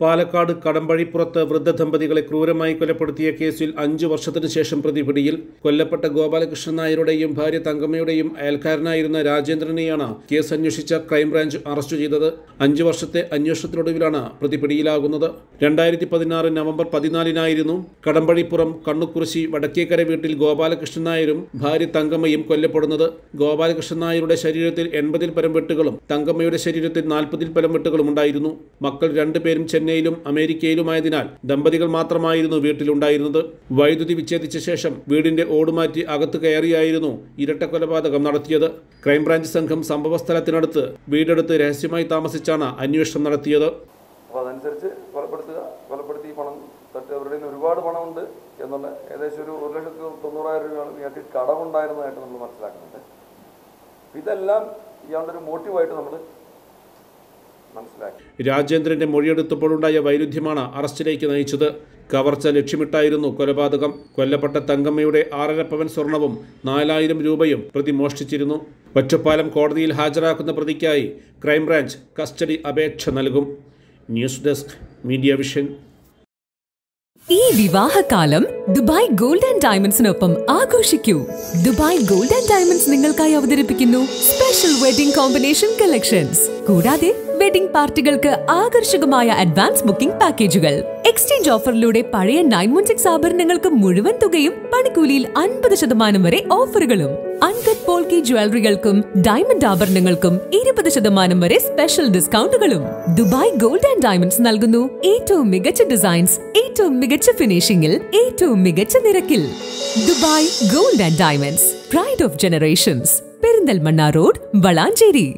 പാലക്കാട് കടമ്പഴിപ്പുറത്ത് വൃദ്ധ ദമ്പതികളെ ക്രൂരമായി കൊലപ്പെടുത്തിയ കേസിൽ അഞ്ചു വർഷത്തിനു ശേഷം പ്രതിപിടിയിൽ കൊല്ലപ്പെട്ട ഗോപാലകൃഷ്ണൻ നായരുടെയും ഭാര്യ തങ്കമ്മയുടെയും അയൽക്കാരനായിരുന്ന രാജേന്ദ്രനെയാണ് കേസ് അന്വേഷിച്ച ക്രൈംബ്രാഞ്ച് അറസ്റ്റ് ചെയ്തത്. അഞ്ചു വർഷത്തെ അന്വേഷണത്തിനൊടുവിലാണ് പ്രതിപിടിയിലാകുന്നത് രണ്ടായിരത്തി പതിനാറ് നവംബർ പതിനാലിനായിരുന്നു കടമ്പഴിപ്പുറം കണ്ണുക്കുറിശി വടക്കേക്കര വീട്ടിൽ ഗോപാലകൃഷ്ണൻ നായരും ഭാര്യ തങ്കമ്മയും കൊല്ലപ്പെടുന്നത്. ഗോപാലകൃഷ്ണൻ നായരുടെ ശരീരത്തിൽ എൺപതിൽ പരം വെട്ടുകളും തങ്കമ്മയുടെ ശരീരത്തിൽ നാൽപ്പതിൽ പരം വെട്ടുകളും ഉണ്ടായിരുന്നു മക്കൾ രണ്ടുപേരും ചെന്നൈയിലും അമേരിക്കയിലുമായതിനാൽ ദമ്പതികൾ മാത്രമായിരുന്നു വീട്ടിലുണ്ടായിരുന്നത്. വൈദ്യുതി വിച്ഛേദിച്ച ശേഷം വീടിന്റെ ഓടുമാറ്റി അകത്തു കയറിയായിരുന്നു ഇരട്ട കൊലപാതകം നടത്തിയത്. ക്രൈംബ്രാഞ്ച് സംഘം സംഭവസ്ഥലത്തിനടുത്ത് വീടെടുത്ത് രഹസ്യമായി താമസിച്ചാണ് അന്വേഷണം നടത്തിയത്. അപ്പോൾ അതനുസരിച്ച് കൊലപ്പെടുത്തുക കൊലപ്പെടുത്തി പണം തട്ട് അവരുടെ ഒരുപാട് പണമുണ്ട് എന്നുള്ള ഏകദേശം ഒരു ഒരു ലക്ഷത്തി തൊണ്ണൂറായിരം രൂപയാണ് ഇയാൾക്ക് കടമുണ്ടായിരുന്നതായിട്ട് നമ്മൾ മനസ്സിലാക്കുന്നുണ്ട്. ഇതെല്ലാം ഇയാളുടെ ഒരു മോട്ടീവായിട്ട് നമ്മൾ രാജേന്ദ്രന്റെ മൊഴിയെടുത്തപ്പോഴുണ്ടായ വൈരുദ്ധ്യമാണ് അറസ്റ്റിലേക്ക് നയിച്ചത്. കവർച്ച ലക്ഷ്യമിട്ടായിരുന്നു കൊലപാതകം. കൊല്ലപ്പെട്ട തങ്കമ്മയുടെ ആറര പവൻ സ്വർണവും നാലായിരം രൂപയും പ്രതി മോഷ്ടിച്ചിരുന്നു. ഒറ്റപ്പാലം കോടതിയിൽ ഹാജരാക്കുന്ന പ്രതിക്കായി ക്രൈംബ്രാഞ്ച് കസ്റ്റഡി അപേക്ഷ നൽകും. News desk media vision. ഈ വിവാഹകാലം ദുബായ് ഗോൾഡ് ആൻഡ് ഡയമണ്ട്സിനൊപ്പം ആഘോഷിക്കൂ. ദുബായ് ഗോൾഡ് ആൻഡ് ഡയമണ്ട്സ് നിങ്ങൾക്കായി അവതരിപ്പിക്കുന്നു സ്പെഷ്യൽ വെഡിംഗ് കോമ്പിനേഷൻ കളക്ഷൻസ്. കൂടാതെ വെഡിംഗ് പാർട്ടികൾക്ക് ആകർഷകമായ അഡ്വാൻസ് ബുക്കിംഗ് പാക്കേജുകൾ. എക്സ്ചേഞ്ച് ഓഫറിലൂടെ പഴയ നയൻ വൺ സിക്സ് ആഭരണങ്ങൾക്ക് മുഴുവൻ തുകയും പണിക്കൂലിയിൽ അൻപത് ശതമാനം വരെ ഓഫറുകളും. അൻകത് പോൾക്കി ജ്വല്ലറികൾക്കും ഡയമണ്ട് ആഭരണങ്ങൾക്കും ഇരുപത് ശതമാനം വരെ സ്പെഷ്യൽ ഡിസ്കൗണ്ടുകളും ദുബായ് ഗോൾഡ് ആൻഡ് ഡയമണ്ട്സ് നൽകുന്നു. ഏറ്റവും മികച്ച ഡിസൈൻസ് ഏറ്റവും മികച്ച ഫിനിഷിംഗിൽ ഏറ്റവും മികച്ച നിരക്കിൽ. Dubai gold and diamonds pride of generations Perinthalmanna road Valanchery.